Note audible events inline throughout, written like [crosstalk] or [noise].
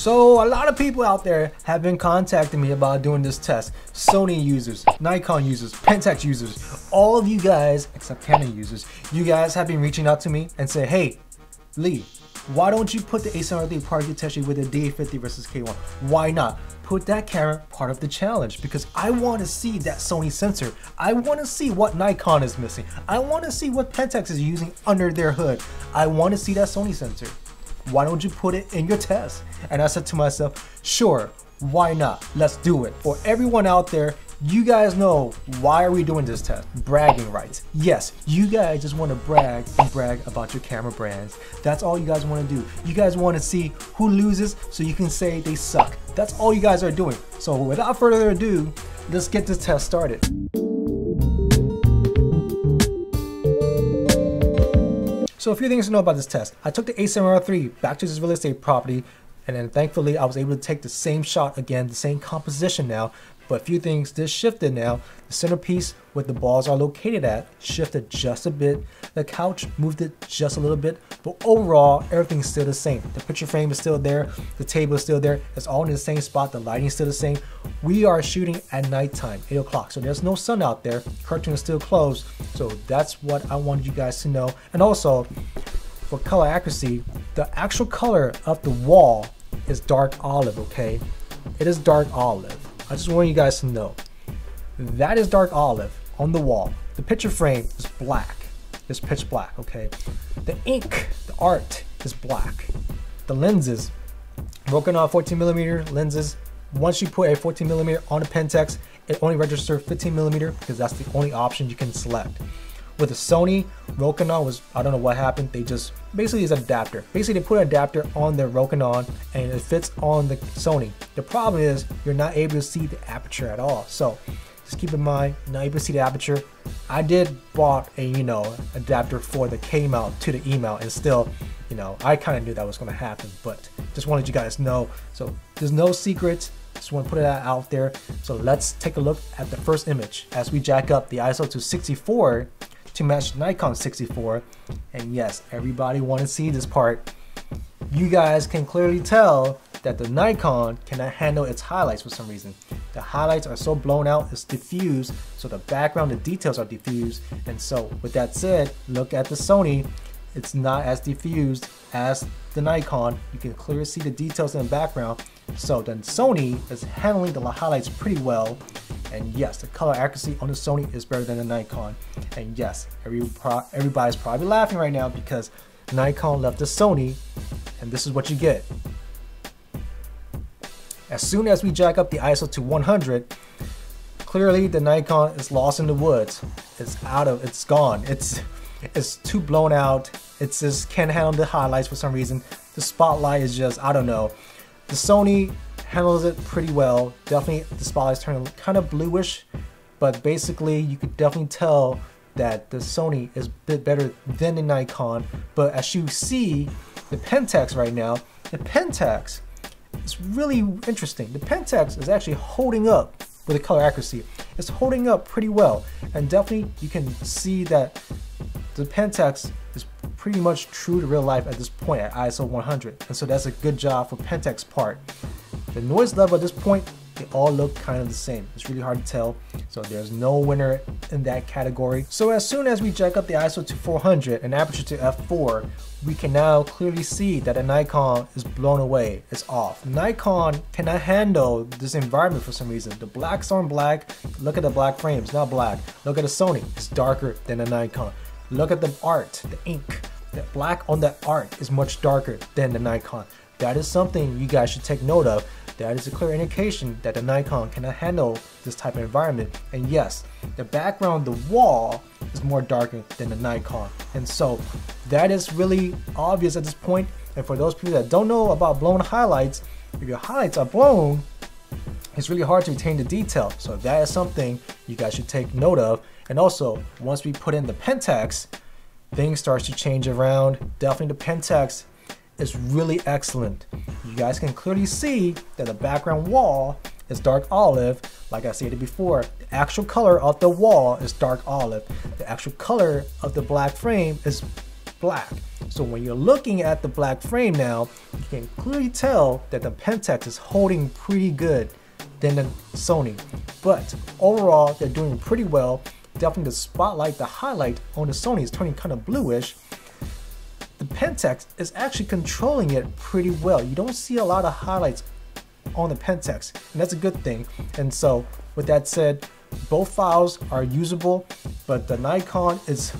So a lot of people out there have been contacting me about doing this test. Sony users, Nikon users, Pentax users, all of you guys, except Canon users, you guys have been reaching out to me and say, hey, Lee, why don't you put the A7R3 part architecture with the D850 versus K1? Why not? Put that camera part of the challenge because I want to see that Sony sensor. I want to see what Nikon is missing. I want to see what Pentax is using under their hood. I want to see that Sony sensor why don't you put it in your test? And I said to myself, sure, why not? Let's do it. For everyone out there, you guys know why are we doing this test? Bragging rights. Yes, you guys just want to brag and brag about your camera brands. That's all you guys want to do. You guys want to see who loses so you can say they suck. That's all you guys are doing. So without further ado, let's get this test started. So a few things to know about this test. I took the A7R3 back to this real estate property and then thankfully I was able to take the same shot again, the same composition now, but a few things did shifted now. The centerpiece where the balls are located at shifted just a bit. The couch moved it just a little bit, but overall everything's still the same. The picture frame is still there, the table is still there, it's all in the same spot, the lighting is still the same. We are shooting at nighttime, 8 o'clock, so there's no sun out there. Curtain is still closed, so that's what I wanted you guys to know. And also, for color accuracy, the actual color of the wall is dark olive, okay? It is dark olive. I just want you guys to know that is dark olive on the wall. The picture frame is black. It's pitch black, okay? The ink, the art is black. The lenses, Rokinon 14 millimeter lenses. Once you put a 14 millimeter on a Pentax, it only registers 15 millimeter because that's the only option you can select. With the Sony, Rokinon was, I don't know what happened, they just, basically is an adapter. Basically they put an adapter on the Rokinon and it fits on the Sony. The problem is you're not able to see the aperture at all. So just keep in mind, not able to see the aperture. I did bought a, you know, adapter for the K mount to the E mount and still, you know, I kind of knew that was going to happen, but just wanted you guys know. So there's no secrets. Just want to put that out there. So let's take a look at the first image as we jack up the ISO to 64 to match Nikon 64. And yes, everybody want to see this part. You guys can clearly tell that the Nikon cannot handle its highlights for some reason. The highlights are so blown out, it's diffused, so the background, the details are diffused. And so with that said, look at the Sony, it's not as diffused as the Nikon. You can clearly see the details in the background. So then Sony is handling the highlights pretty well and yes, the color accuracy on the Sony is better than the Nikon. And yes, every everybody's probably laughing right now because Nikon left the Sony, and this is what you get. As soon as we jack up the ISO to 100, clearly the Nikon is lost in the woods. It's out of, it's gone. It's, it's too blown out. It just can't handle the highlights for some reason. The spotlight is just, I don't know. The Sony handles it pretty well. Definitely the spotlight's turning kind of bluish, but basically you could definitely tell that the Sony is a bit better than the Nikon. But as you see, the Pentax right now, the Pentax is really interesting. The Pentax is actually holding up with the color accuracy. It's holding up pretty well. And definitely you can see that the Pentax is pretty much true to real life at this point at ISO 100. And so that's a good job for Pentax part. The noise level at this point, they all look kind of the same. It's really hard to tell. So there's no winner in that category. So as soon as we jack up the ISO to 400 and aperture to f4, we can now clearly see that the Nikon is blown away, it's off. Nikon cannot handle this environment for some reason. The blacks aren't black, look at the black frames, not black. Look at the Sony, it's darker than the Nikon. Look at the art, the ink. The black on the art is much darker than the Nikon. That is something you guys should take note of that is a clear indication that the Nikon cannot handle this type of environment. And yes, the background, the wall is more darker than the Nikon. And so that is really obvious at this point. And for those people that don't know about blown highlights, if your highlights are blown, it's really hard to retain the detail. So that is something you guys should take note of. And also, once we put in the Pentax, things starts to change around. Definitely the Pentax is really excellent. You guys can clearly see that the background wall is dark olive. Like I stated before, the actual color of the wall is dark olive. The actual color of the black frame is black. So when you're looking at the black frame now, you can clearly tell that the Pentax is holding pretty good than the Sony. But overall, they're doing pretty well. Definitely the spotlight, the highlight on the Sony is turning kind of bluish. The Pentax is actually controlling it pretty well. You don't see a lot of highlights on the Pentax, and that's a good thing. And so, with that said, both files are usable, but the Nikon is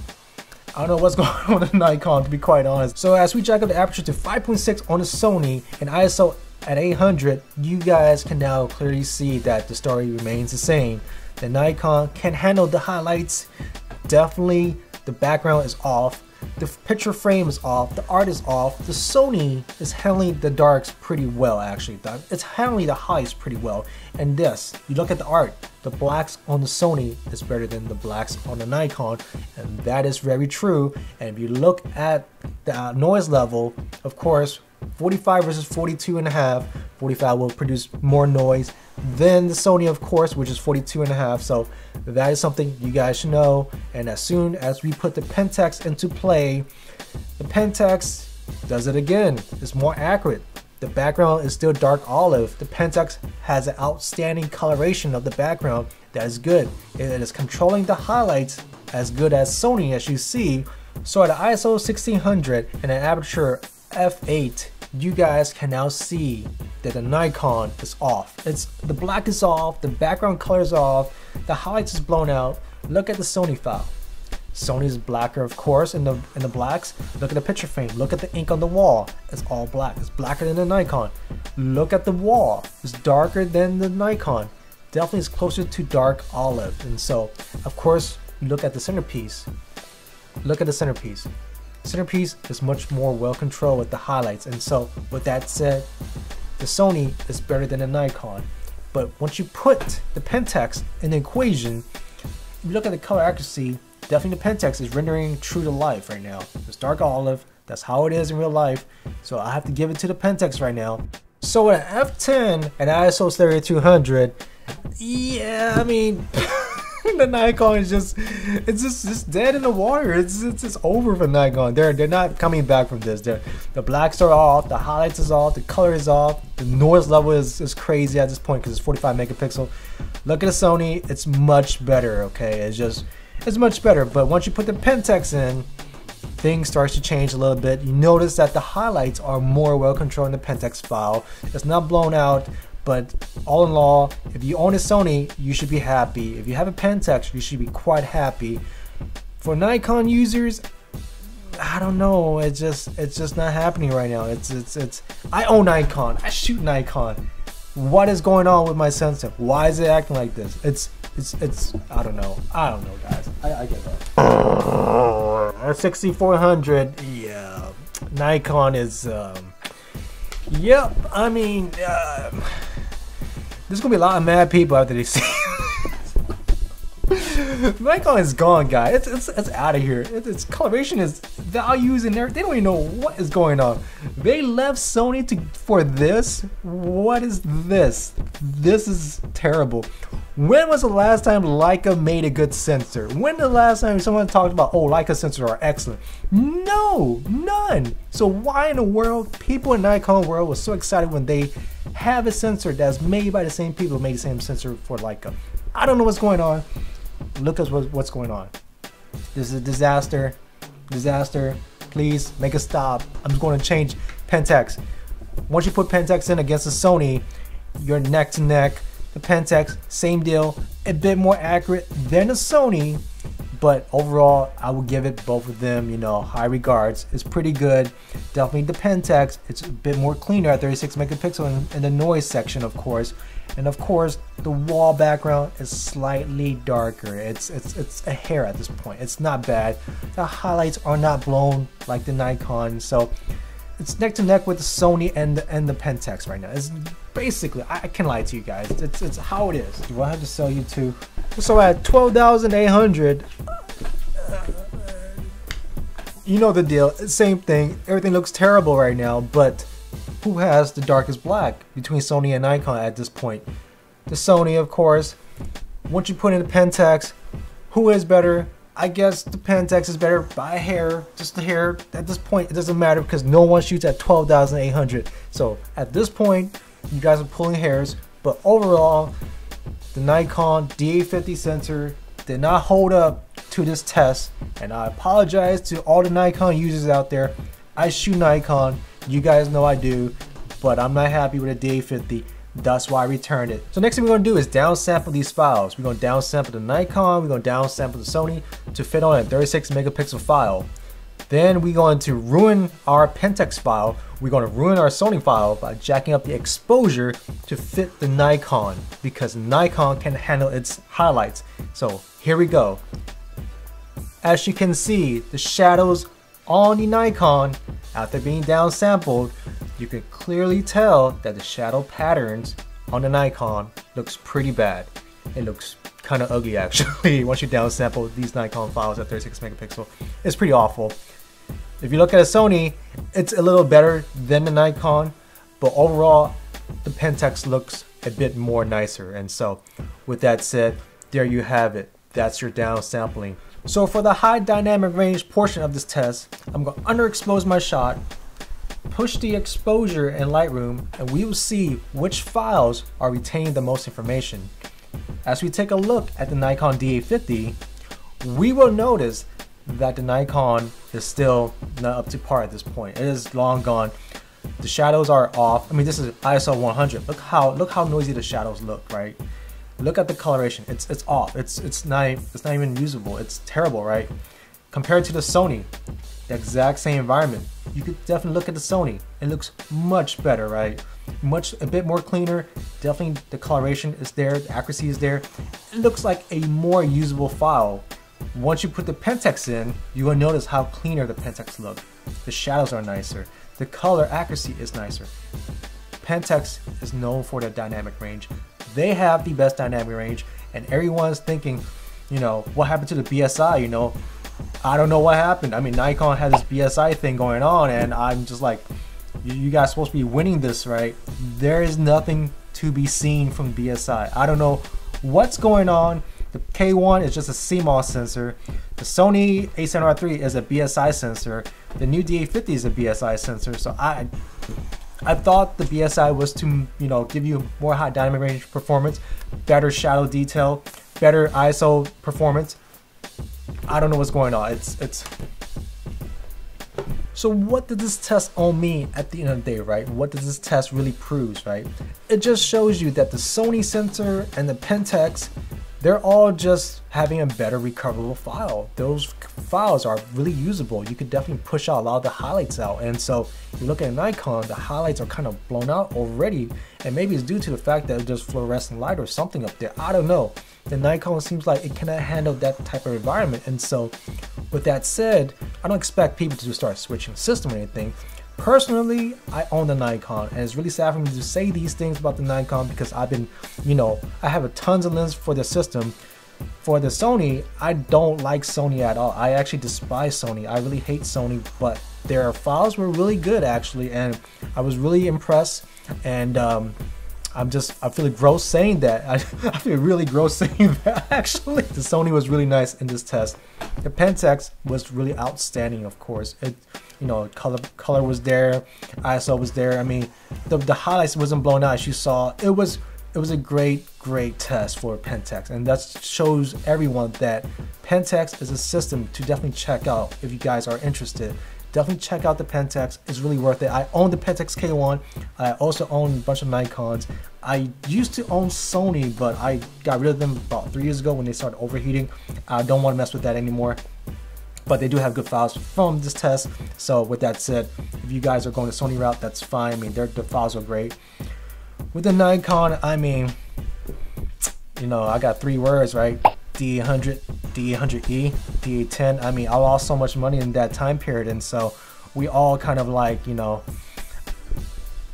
I don't know what's [laughs] going on with the Nikon to be quite honest. So as we jack up the aperture to 5.6 on the Sony and ISO at 800, you guys can now clearly see that the story remains the same. The Nikon can handle the highlights. Definitely the background is off. The picture frame is off. The art is off. The Sony is handling the darks pretty well actually. It's handling the highs pretty well. And this, you look at the art, the blacks on the Sony is better than the blacks on the Nikon. And that is very true. And if you look at the uh, noise level, of course, 45 versus 42 and a half. 45 will produce more noise than the Sony, of course, which is 42 and a half. So that is something you guys should know. And as soon as we put the Pentax into play, the Pentax does it again. It's more accurate. The background is still dark olive. The Pentax has an outstanding coloration of the background that is good. It is controlling the highlights as good as Sony as you see. So at an ISO 1600 and an aperture f8, you guys can now see that the Nikon is off. It's the black is off, the background color is off, the highlights is blown out. Look at the Sony file. Sony's blacker, of course, in the in the blacks. Look at the picture frame. Look at the ink on the wall. It's all black. It's blacker than the Nikon. Look at the wall. It's darker than the Nikon. Definitely is closer to dark olive. And so, of course, look at the centerpiece. Look at the centerpiece. Centerpiece is much more well controlled with the highlights. And so, with that said, the Sony is better than the Nikon. But once you put the Pentax in the equation, if you look at the color accuracy, definitely the Pentax is rendering true to life right now. It's dark olive, that's how it is in real life. So I have to give it to the Pentax right now. So at f10 and ISO 3200, yeah, I mean, [laughs] [laughs] the Nikon is just it's just just dead in the water. It's it's, it's over for Nikon. They're they're not coming back from this. They're, the blacks are off, the highlights is off, the color is off, the noise level is, is crazy at this point because it's 45 megapixel. Look at the Sony, it's much better. Okay, it's just it's much better. But once you put the Pentax in, things starts to change a little bit. You notice that the highlights are more well controlled in the Pentax file. It's not blown out. But all in all, if you own a Sony, you should be happy. If you have a Pentax, you should be quite happy. For Nikon users, I don't know. It's just it's just not happening right now. It's it's it's. I own Nikon. I shoot Nikon. What is going on with my sensor? Why is it acting like this? It's it's it's. I don't know. I don't know, guys. I, I get that. 6400. Yeah, Nikon is. Um, yep. I mean. Uh, there's gonna be a lot of mad people after they see. Nikon is gone, guy. It's it's, it's out of here. It's, its coloration is values and there. They don't even know what is going on. They left Sony to for this. What is this? This is terrible. When was the last time Leica made a good sensor? When the last time someone talked about, oh, Leica sensors are excellent? No, none. So why in the world people in Nikon world was so excited when they have a sensor that's made by the same people made the same sensor for Leica? Um, I don't know what's going on. Look at what's going on. This is a disaster. Disaster. Please make a stop. I'm going to change Pentax. Once you put Pentax in against the Sony, you're neck to neck. The Pentax, same deal, a bit more accurate than the Sony, but overall, I would give it both of them, you know, high regards. It's pretty good. Definitely the Pentax. It's a bit more cleaner at 36 megapixel in, the noise section, of course. And of course, the wall background is slightly darker. It's it's it's a hair at this point. It's not bad. The highlights are not blown like the Nikon, so it's neck to neck with the Sony and the, and the Pentax right now. It's basically I, can lie to you guys. It's it's how it is. Do I have to sell you to? So at twelve thousand eight hundred. you know the deal. Same thing. Everything looks terrible right now, but who has the darkest black between Sony and Nikon at this point? The Sony, of course. Once you put in the Pentax, who is better? I guess the Pentax is better by a hair, just the hair. At this point, it doesn't matter because no one shoots at 12,800. So at this point, you guys are pulling hairs. But overall, the Nikon D850 sensor did not hold up to this test. And I apologize to all the Nikon users out there. I shoot Nikon, you guys know I do, but I'm not happy with a D850. That's why I returned it. So next thing we're gonna do is downsample these files. We're gonna downsample the Nikon, we're gonna downsample the Sony to fit on a 36 megapixel file. Then we're going to ruin our Pentax file. We're going to ruin our Sony file by jacking up the exposure to fit the Nikon because Nikon can handle its highlights. So here we go. As you can see, the shadows on the Nikon after being downsampled, you can clearly tell that the shadow patterns on the Nikon looks pretty bad. It looks kind of ugly [laughs] actually once you downsample these Nikon files at 36 megapixel. It's pretty awful. If you look at a Sony, it's a little better than the Nikon, but overall, the Pentax looks a bit more nicer. And so, with that said, there you have it. That's your downsampling. So for the high dynamic range portion of this test, I'm going to underexpose my shot, push the exposure in Lightroom, and we will see which files are retaining the most information. As we take a look at the Nikon D850, we will notice that the Nikon is still not up to par at this point. It is long gone. The shadows are off. I mean, this is ISO 100. Look how look how noisy the shadows look, right? Look at the coloration. It's it's off. It's it's not it's not even usable. It's terrible, right? Compared to the Sony, the exact same environment. You could definitely look at the Sony. It looks much better, right? Much a bit more cleaner. Definitely the coloration is there, the accuracy is there. It looks like a more usable file once you put the Pentax in, you will notice how cleaner the Pentax look. The shadows are nicer. The color accuracy is nicer. Pentax is known for their dynamic range. They have the best dynamic range, and everyone's thinking, you know, what happened to the BSI? You know, I don't know what happened. I mean, Nikon had this BSI thing going on, and I'm just like, you guys supposed to be winning this, right? There is nothing to be seen from BSI. I don't know what's going on the K1 is just a CMOS sensor. The Sony a7R III is a BSI sensor. The new D850 is a BSI sensor. So I I thought the BSI was to, you know, give you more high dynamic range performance, better shadow detail, better ISO performance. I don't know what's going on. It's it's so what does this test all mean at the end of the day, right? What does this test really prove, right? It just shows you that the Sony sensor and the Pentax they're all just having a better recoverable file. Those files are really usable. You could definitely push out a lot of the highlights out. And so you look at Nikon, the highlights are kind of blown out already. And maybe it's due to the fact that there's fluorescent light or something up there. I don't know. The Nikon seems like it cannot handle that type of environment. And so with that said, I don't expect people to start switching system or anything. Personally, I own the Nikon, and it's really sad for me to say these things about the Nikon because I've been, you know, I have a tons of lenses for the system. For the Sony, I don't like Sony at all. I actually despise Sony. I really hate Sony, but their files were really good actually, and I was really impressed. And um, I'm just, I feel gross saying that. [laughs] I, I feel really gross [laughs] saying that actually. The Sony was really nice in this test. The Pentax was really outstanding, of course. It, you know, color color was there, ISO was there. I mean, the the highlights wasn't blown out. As you saw, it was it was a great great test for Pentax, and that shows everyone that Pentax is a system to definitely check out if you guys are interested. Definitely check out the Pentax. It's really worth it. I own the Pentax K1. I also own a bunch of Nikons. I used to own Sony, but I got rid of them about three years ago when they started overheating. I don't want to mess with that anymore but they do have good files from this test. So with that said, if you guys are going the Sony route, that's fine. I mean, their the files are great. With the Nikon, I mean, you know, I got three words, right? D800, D800E, D810. I mean, I lost so much money in that time period, and so we all kind of like, you know,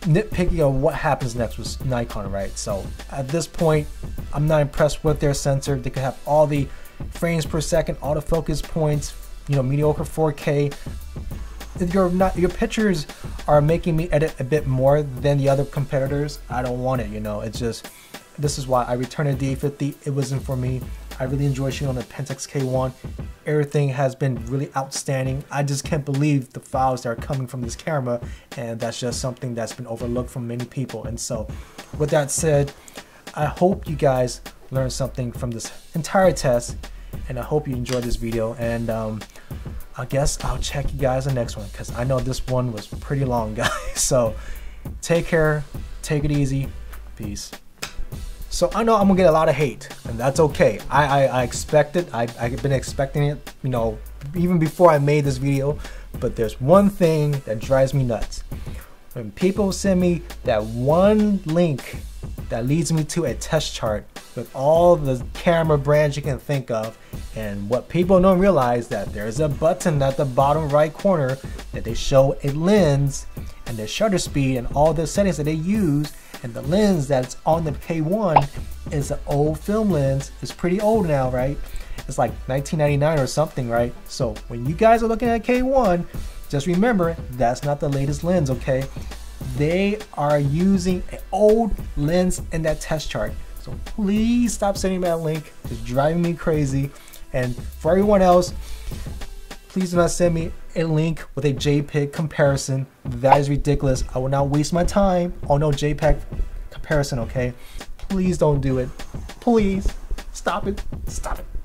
nitpicking on what happens next with Nikon, right? So at this point, I'm not impressed with their sensor. They could have all the frames per second, autofocus points, you know, mediocre 4K. If you're not, your pictures are making me edit a bit more than the other competitors. I don't want it, you know. It's just, this is why I returned a D850. It wasn't for me. I really enjoy shooting on the Pentax K1. Everything has been really outstanding. I just can't believe the files that are coming from this camera and that's just something that's been overlooked from many people. And so with that said, I hope you guys learned something from this entire test and I hope you enjoyed this video and um, I guess I'll check you guys the next one because I know this one was pretty long [laughs] guys. So take care, take it easy, peace. So I know I'm gonna get a lot of hate, and that's okay. I I, I expect it. I I've been expecting it, you know, even before I made this video. But there's one thing that drives me nuts. When people send me that one link that leads me to a test chart with all the camera brands you can think of. And what people don't realize that there's a button at the bottom right corner that they show a lens and the shutter speed and all the settings that they use and the lens that's on the K1 is an old film lens. It's pretty old now, right? It's like 1999 or something, right? So when you guys are looking at K1, just remember that's not the latest lens, okay? They are using an old lens in that test chart. So please stop sending me that link. It's driving me crazy. And for everyone else, please do not send me a link with a JPEG comparison. That is ridiculous. I will not waste my time on no JPEG comparison, okay? Please don't do it. Please. Stop it. Stop it.